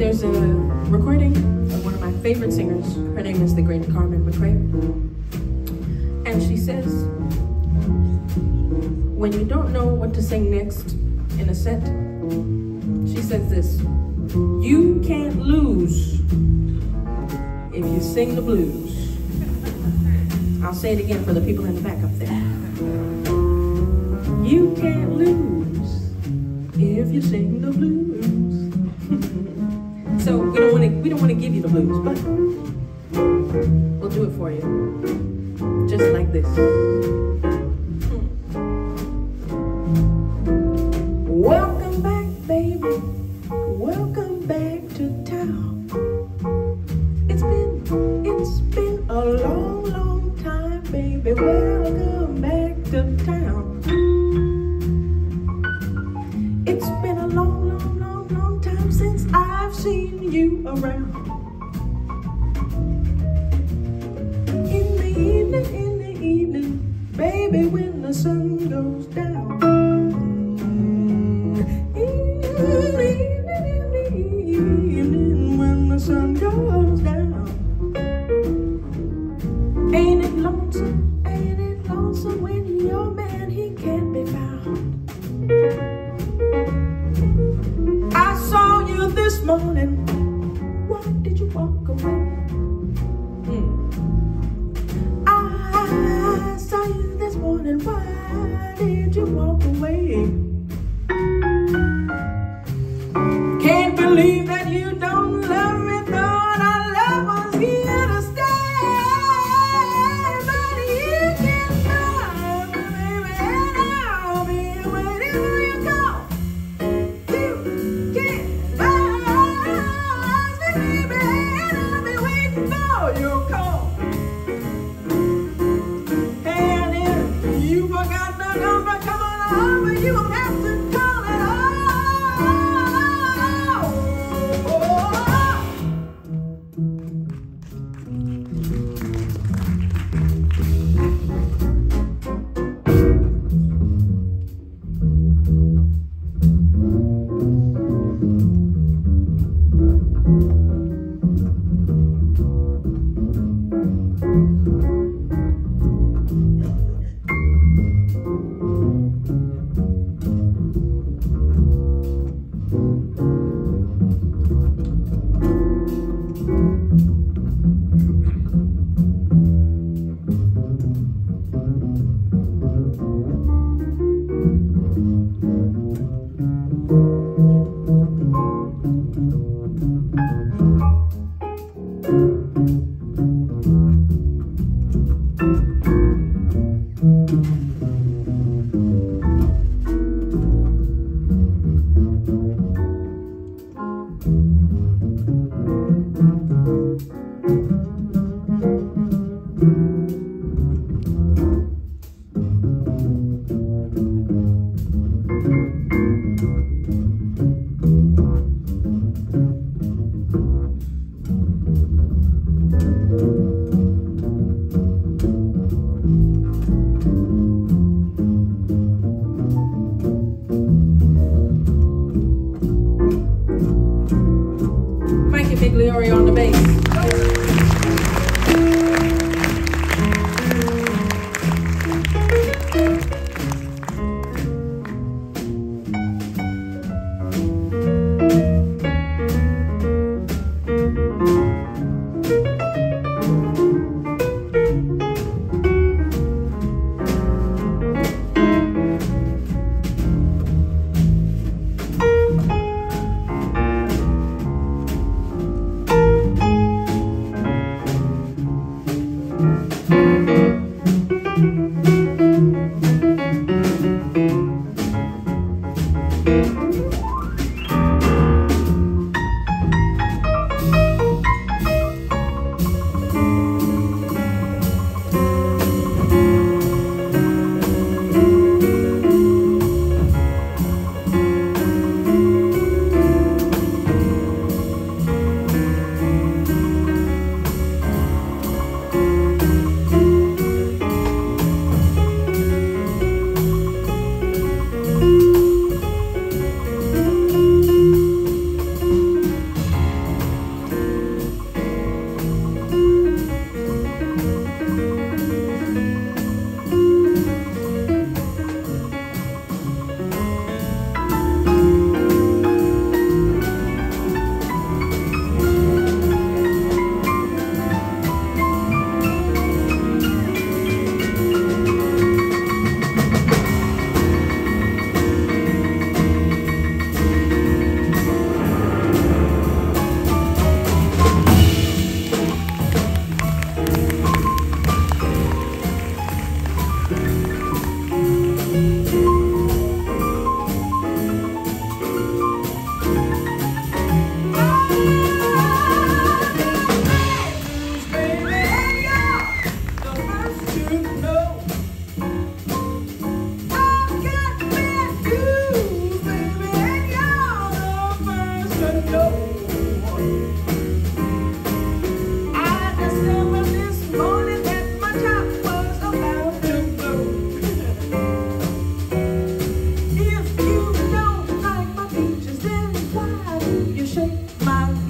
there's a recording of one of my favorite singers. Her name is the great Carmen McRae. And she says, when you don't know what to sing next in a set, she says this, you can't lose if you sing the blues. I'll say it again for the people in the back up there. You can't lose if you sing the blues. To we don't want to give you the blues, but we'll do it for you. Just like this. Seen you around. In the evening, in the evening, baby, when the sun goes down. This morning, why did you walk away? Hmm. I saw you this morning, why did you walk away? Can't believe that Migliore on the bass.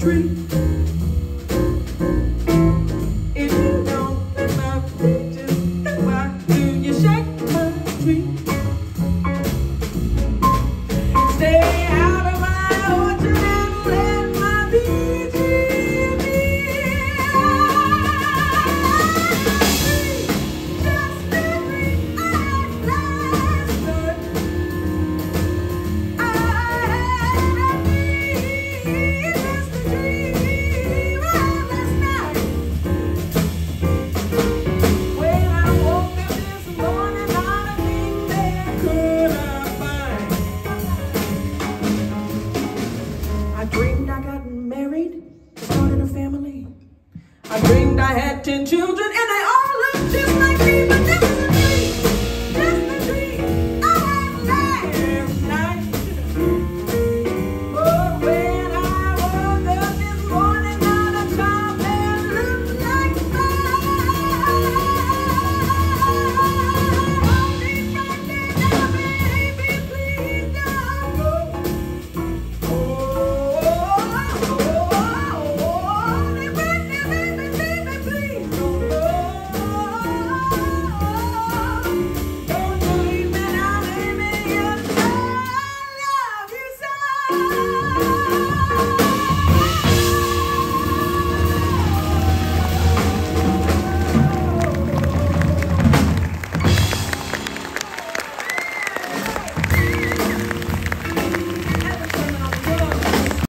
tree. dreamed I got married, started a family. I dreamed I had 10 children and they all